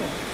Awesome.